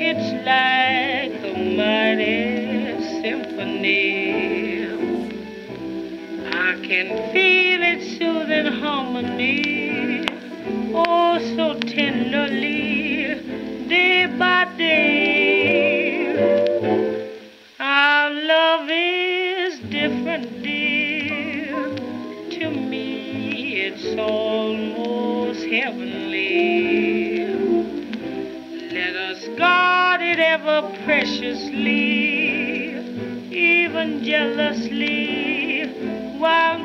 it's like a mighty symphony. I can feel its soothing harmony, oh so tenderly, day by day. Our love is different, dear. To me, it's almost heavenly. Let us guard it ever preciously, even jealously, while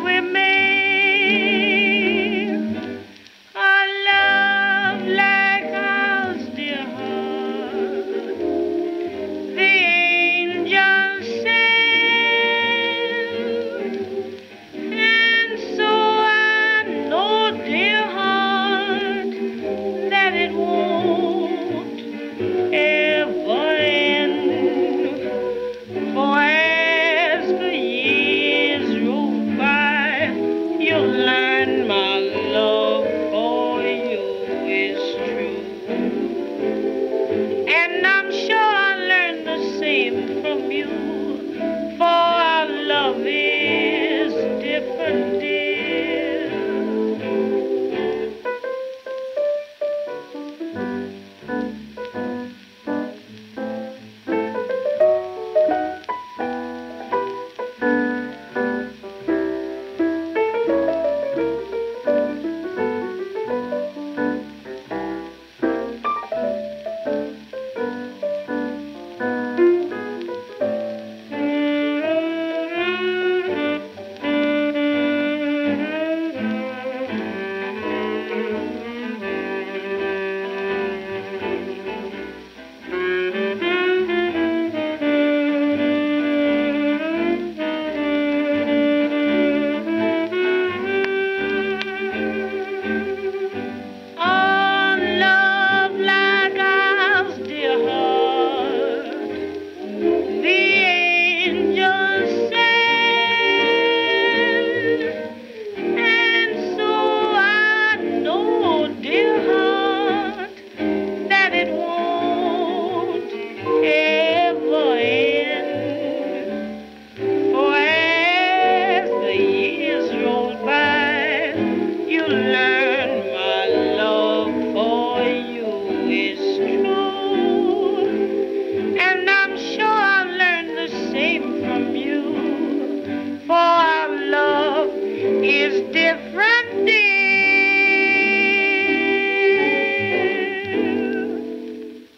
day.